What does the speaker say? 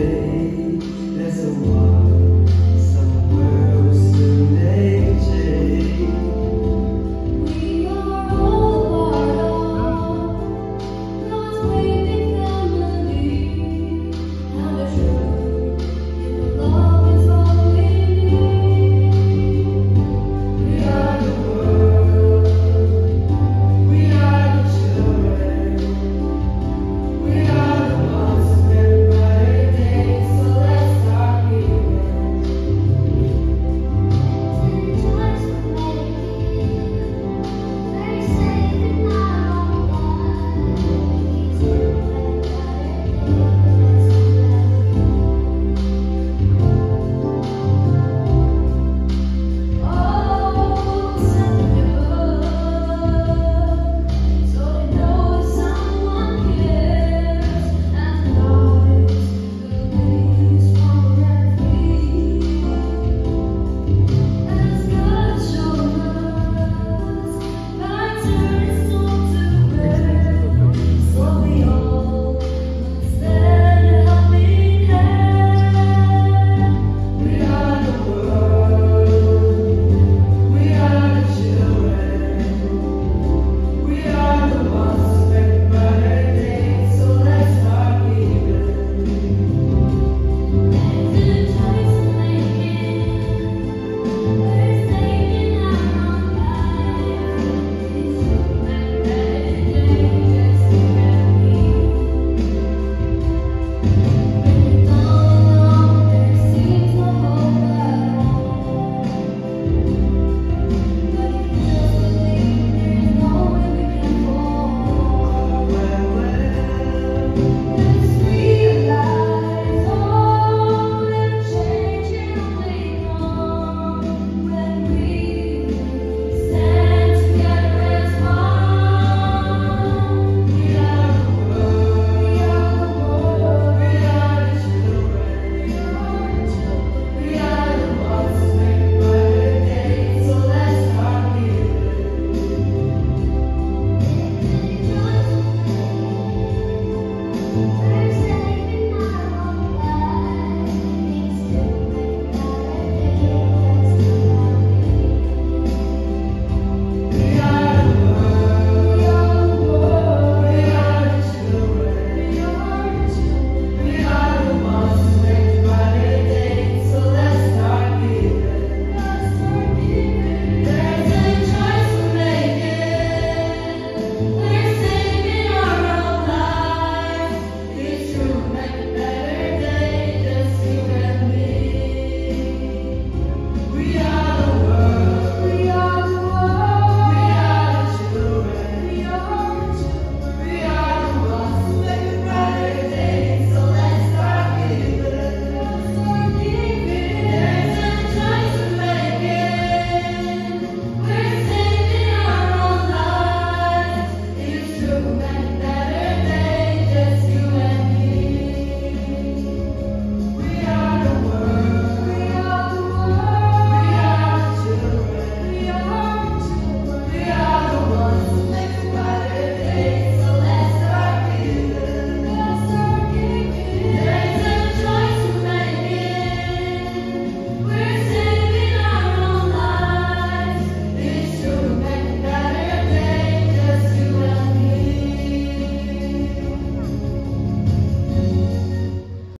day.